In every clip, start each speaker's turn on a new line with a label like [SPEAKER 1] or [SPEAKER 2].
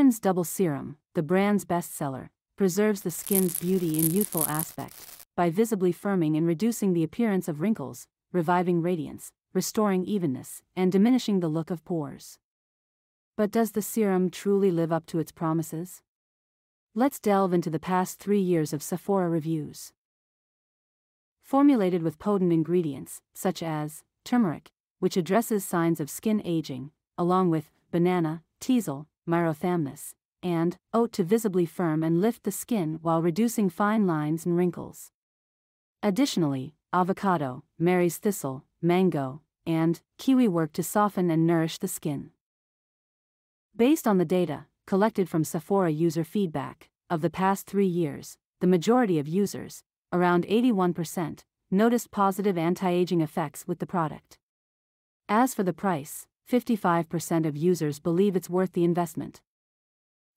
[SPEAKER 1] Skin's Double Serum, the brand's bestseller, preserves the skin's beauty and youthful aspect by visibly firming and reducing the appearance of wrinkles, reviving radiance, restoring evenness, and diminishing the look of pores. But does the serum truly live up to its promises? Let's delve into the past three years of Sephora reviews. Formulated with potent ingredients, such as turmeric, which addresses signs of skin aging, along with banana, teasel, myrothamnus, and oat to visibly firm and lift the skin while reducing fine lines and wrinkles. Additionally, avocado, Mary's thistle, mango, and kiwi work to soften and nourish the skin. Based on the data, collected from Sephora user feedback, of the past three years, the majority of users, around 81%, noticed positive anti-aging effects with the product. As for the price, 55% of users believe it's worth the investment.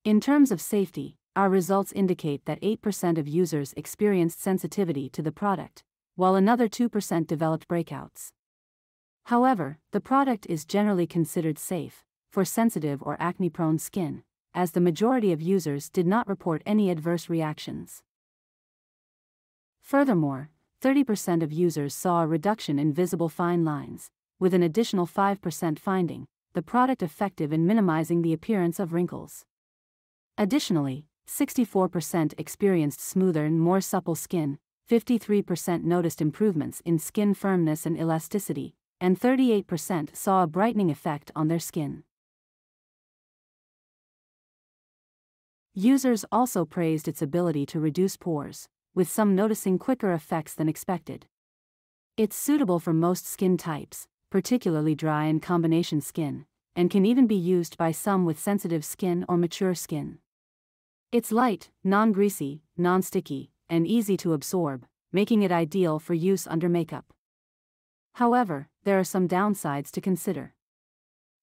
[SPEAKER 1] In terms of safety, our results indicate that 8% of users experienced sensitivity to the product, while another 2% developed breakouts. However, the product is generally considered safe for sensitive or acne prone skin, as the majority of users did not report any adverse reactions. Furthermore, 30% of users saw a reduction in visible fine lines, with an additional 5% finding the product effective in minimizing the appearance of wrinkles. Additionally, 64% experienced smoother and more supple skin, 53% noticed improvements in skin firmness and elasticity, and 38% saw a brightening effect on their skin. Users also praised its ability to reduce pores, with some noticing quicker effects than expected. It's suitable for most skin types, particularly dry and combination skin, and can even be used by some with sensitive skin or mature skin. It's light, non greasy, non sticky, and easy to absorb, making it ideal for use under makeup. However, there are some downsides to consider.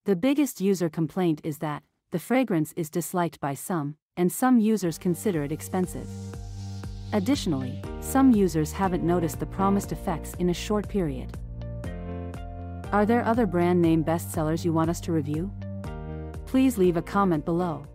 [SPEAKER 1] The biggest user complaint is that the fragrance is disliked by some, and some users consider it expensive. Additionally, some users haven't noticed the promised effects in a short period. Are there other brand name bestsellers you want us to review? Please leave a comment below.